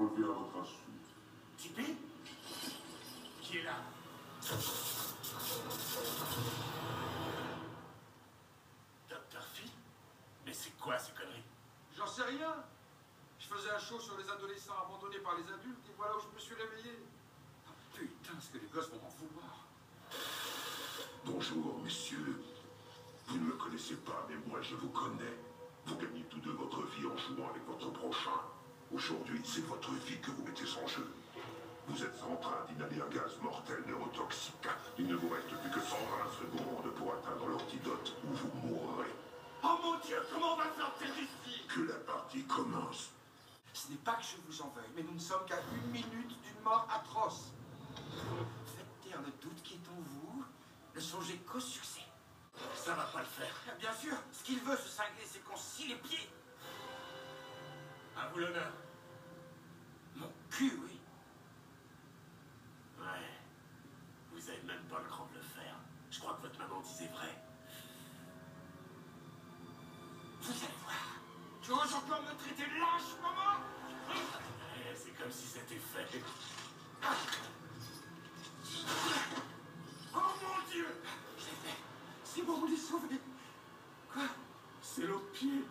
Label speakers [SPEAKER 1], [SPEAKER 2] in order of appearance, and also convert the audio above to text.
[SPEAKER 1] relever à votre insu.
[SPEAKER 2] Tipeee Qui est là Docteur Phil Mais c'est quoi ces conneries
[SPEAKER 3] J'en sais rien. Je faisais un show sur les adolescents abandonnés par les adultes et voilà où je me suis réveillé. Putain, ce que les gosses vont m'en vouloir.
[SPEAKER 4] Bonjour, messieurs. Vous ne me connaissez pas, mais moi je vous connais. Vous gagnez tous deux votre vie en jouant. Aujourd'hui, c'est votre vie que vous mettez en jeu. Vous êtes en train d'inhaler un gaz mortel neurotoxique. Il ne vous reste plus que 120 secondes pour atteindre l'antidote ou vous mourrez.
[SPEAKER 3] Oh mon dieu, comment on va sortir d'ici
[SPEAKER 4] Que la partie commence.
[SPEAKER 3] Ce n'est pas que je vous en veuille, mais nous ne sommes qu'à une minute d'une mort atroce. Faites taire le doute qui est en vous. Ne songez qu'au succès.
[SPEAKER 2] Ça va pas le faire.
[SPEAKER 3] Bien sûr, ce qu'il veut, ce cinglé, c'est qu'on scie les pieds.
[SPEAKER 2] À vous l'honneur
[SPEAKER 3] oui.
[SPEAKER 2] Ouais. Vous avez même pas le cran de le faire. Je crois que votre maman disait vrai.
[SPEAKER 3] Vous allez voir. Tu oses encore me traiter de lâche, maman?
[SPEAKER 2] Ouais, C'est comme si c'était fait.
[SPEAKER 3] Oh mon Dieu Je fait. C'est bon, vous les sauvez. Quoi?
[SPEAKER 2] C'est l'autre pied.